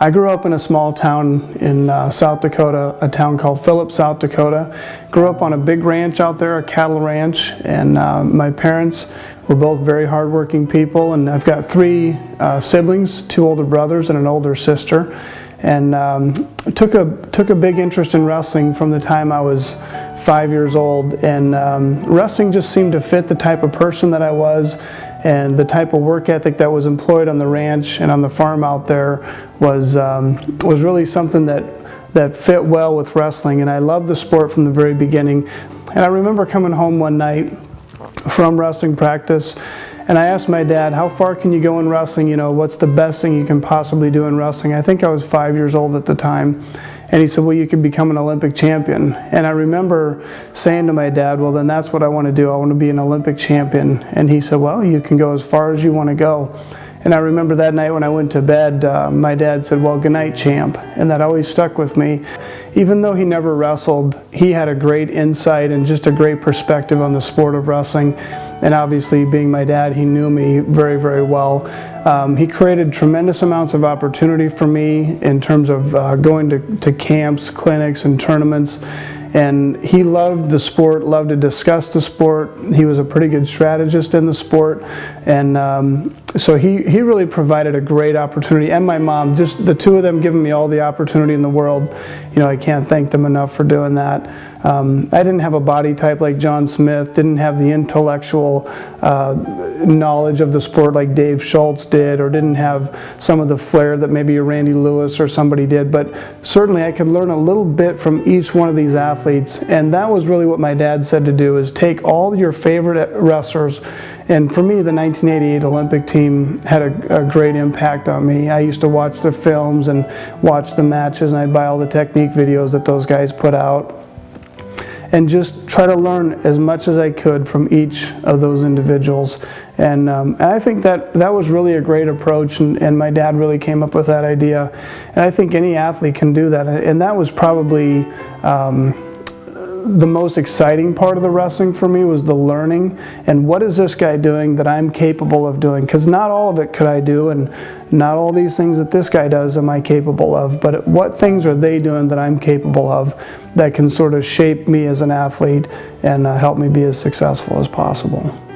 I grew up in a small town in uh, South Dakota, a town called Philip, South Dakota. Grew up on a big ranch out there, a cattle ranch, and uh, my parents were both very hardworking people. And I've got three uh, siblings, two older brothers and an older sister. And um, took a took a big interest in wrestling from the time I was five years old. And um, wrestling just seemed to fit the type of person that I was and the type of work ethic that was employed on the ranch and on the farm out there was um, was really something that that fit well with wrestling. And I loved the sport from the very beginning. And I remember coming home one night from wrestling practice and I asked my dad how far can you go in wrestling? You know what's the best thing you can possibly do in wrestling? I think I was five years old at the time and he said, Well, you could become an Olympic champion. And I remember saying to my dad, Well, then that's what I want to do. I want to be an Olympic champion. And he said, Well, you can go as far as you want to go. And I remember that night when I went to bed, uh, my dad said, Well, good night, champ. And that always stuck with me. Even though he never wrestled, he had a great insight and just a great perspective on the sport of wrestling. And obviously, being my dad, he knew me very, very well. Um, he created tremendous amounts of opportunity for me in terms of uh, going to, to camps, clinics, and tournaments and he loved the sport, loved to discuss the sport. He was a pretty good strategist in the sport, and um, so he, he really provided a great opportunity. And my mom, just the two of them giving me all the opportunity in the world. You know, I can't thank them enough for doing that. Um, I didn't have a body type like John Smith, didn't have the intellectual uh, knowledge of the sport like Dave Schultz did, or didn't have some of the flair that maybe a Randy Lewis or somebody did, but certainly I could learn a little bit from each one of these athletes, and that was really what my dad said to do, is take all your favorite wrestlers and for me, the 1988 Olympic team had a, a, great impact on me. I used to watch the films and watch the matches, and I'd buy all the technique videos that those guys put out and just try to learn as much as I could from each of those individuals. And, um, and I think that that was really a great approach, and, and my dad really came up with that idea. And I think any athlete can do that. And that was probably. Um, the most exciting part of the wrestling for me was the learning and what is this guy doing that I'm capable of doing because not all of it could I do and not all these things that this guy does am I capable of but what things are they doing that I'm capable of that can sort of shape me as an athlete and uh, help me be as successful as possible.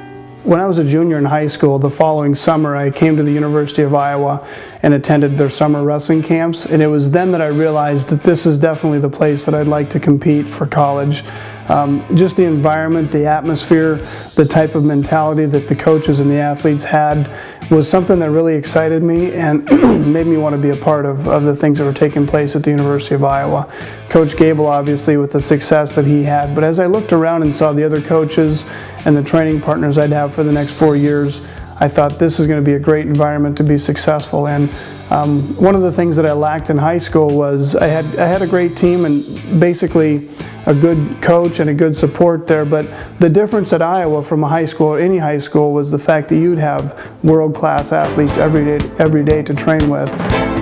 When I was a junior in high school, the following summer I came to the University of Iowa and attended their summer wrestling camps. And it was then that I realized that this is definitely the place that I'd like to compete for college. Um, just the environment, the atmosphere, the type of mentality that the coaches and the athletes had was something that really excited me and made me want to be a part of, of the things that were taking place at the University of Iowa. Coach Gable, obviously, with the success that he had, but as I looked around and saw the other coaches and the training partners I'd have for the next four years, I thought this is going to be a great environment to be successful in. Um, one of the things that I lacked in high school was I had, I had a great team and basically a good coach and a good support there, but the difference at Iowa from a high school or any high school was the fact that you'd have world-class athletes every day, every day to train with,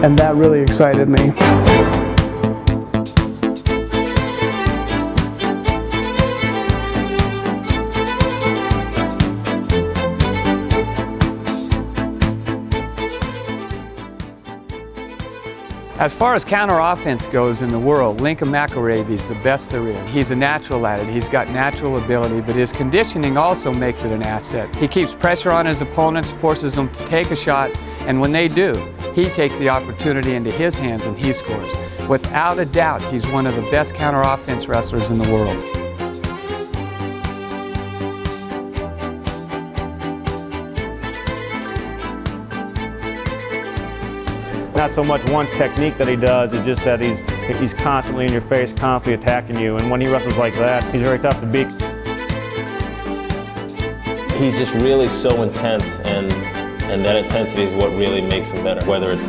and that really excited me. As far as counter offense goes in the world, Lincoln McIlravy is the best there is. He's a natural at it. He's got natural ability, but his conditioning also makes it an asset. He keeps pressure on his opponents, forces them to take a shot, and when they do, he takes the opportunity into his hands and he scores. Without a doubt, he's one of the best counter offense wrestlers in the world. Not so much one technique that he does, it's just that he's, he's constantly in your face, constantly attacking you. And when he wrestles like that, he's very tough to beat. He's just really so intense, and, and that intensity is what really makes him better. Whether it's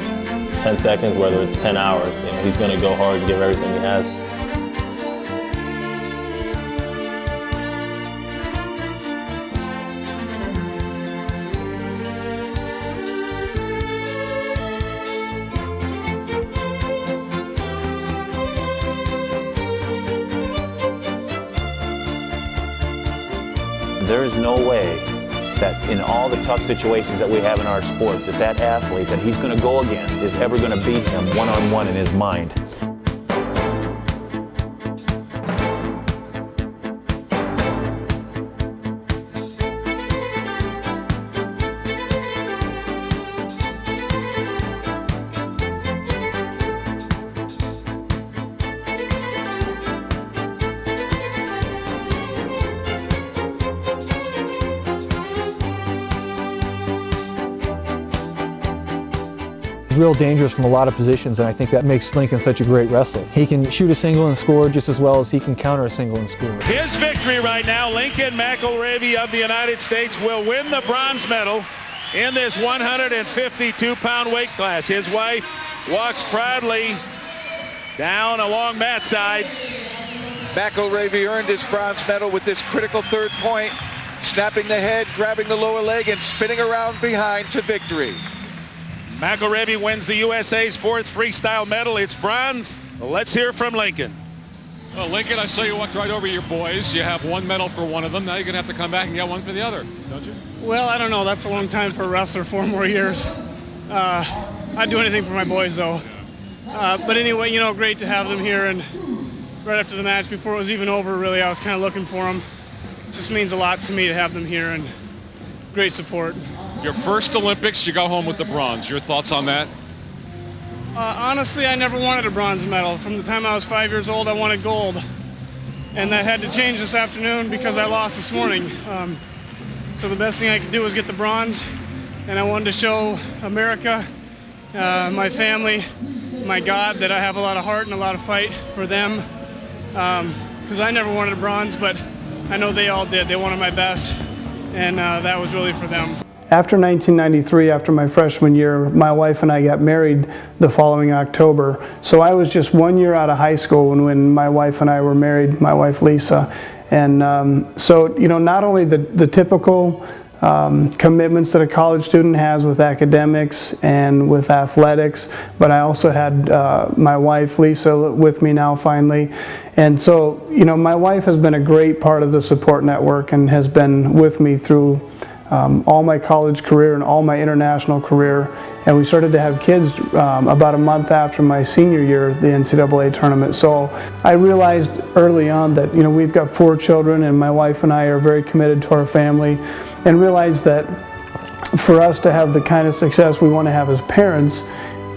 10 seconds, whether it's 10 hours, you know, he's going to go hard and give everything he has. There is no way that in all the tough situations that we have in our sport, that that athlete that he's going to go against is ever going to beat him one-on-one in his mind. Real dangerous from a lot of positions, and I think that makes Lincoln such a great wrestler. He can shoot a single and score just as well as he can counter a single and score. His victory right now, Lincoln McIlravy of the United States will win the bronze medal in this 152-pound weight class. His wife walks proudly down along Matt's side. McIlravy earned his bronze medal with this critical third point, snapping the head, grabbing the lower leg, and spinning around behind to victory. McIlravy wins the USA's fourth freestyle medal. It's bronze. Let's hear from Lincoln. Well, Lincoln, I saw you walked right over your boys. You have one medal for one of them. Now you're going to have to come back and get one for the other, don't you? Well, I don't know. That's a long time for a wrestler, four more years. Uh, I'd do anything for my boys, though. Uh, but anyway, you know, great to have them here. And right after the match, before it was even over, really, I was kind of looking for them. It just means a lot to me to have them here and great support. Your first Olympics, you go home with the bronze. Your thoughts on that? Uh, honestly, I never wanted a bronze medal. From the time I was five years old, I wanted gold. And that had to change this afternoon because I lost this morning. Um, so the best thing I could do was get the bronze. And I wanted to show America, uh, my family, my God, that I have a lot of heart and a lot of fight for them. Because um, I never wanted a bronze, but I know they all did. They wanted my best. And uh, that was really for them. After 1993, after my freshman year, my wife and I got married the following October. So I was just one year out of high school when, when my wife and I were married, my wife Lisa. And um, so, you know, not only the, the typical um, commitments that a college student has with academics and with athletics, but I also had uh, my wife Lisa with me now finally. And so, you know, my wife has been a great part of the support network and has been with me through um, all my college career and all my international career. And we started to have kids um, about a month after my senior year, the NCAA tournament. So I realized early on that, you know, we've got four children and my wife and I are very committed to our family and realized that for us to have the kind of success we want to have as parents,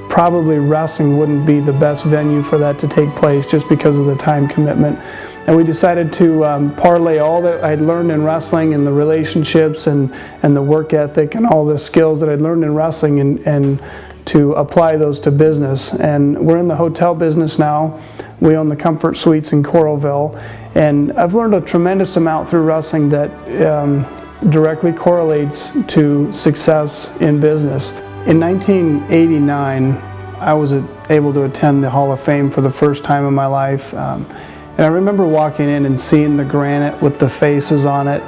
probably wrestling wouldn't be the best venue for that to take place just because of the time commitment. And we decided to um, parlay all that I'd learned in wrestling and the relationships and, and the work ethic and all the skills that I'd learned in wrestling and, and to apply those to business. And we're in the hotel business now. We own the Comfort Suites in Coralville. And I've learned a tremendous amount through wrestling that um, directly correlates to success in business. In 1989, I was able to attend the Hall of Fame for the first time in my life. Um, and I remember walking in and seeing the granite with the faces on it,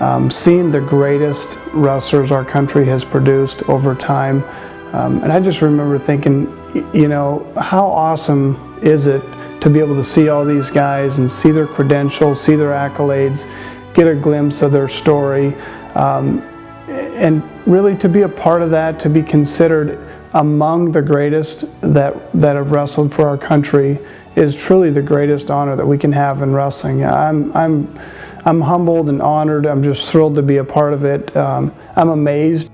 um, seeing the greatest wrestlers our country has produced over time. Um, and I just remember thinking, you know, how awesome is it to be able to see all these guys and see their credentials, see their accolades, get a glimpse of their story, um, and really to be a part of that, to be considered among the greatest that, that have wrestled for our country is truly the greatest honor that we can have in wrestling. I'm, I'm, I'm humbled and honored. I'm just thrilled to be a part of it. Um, I'm amazed.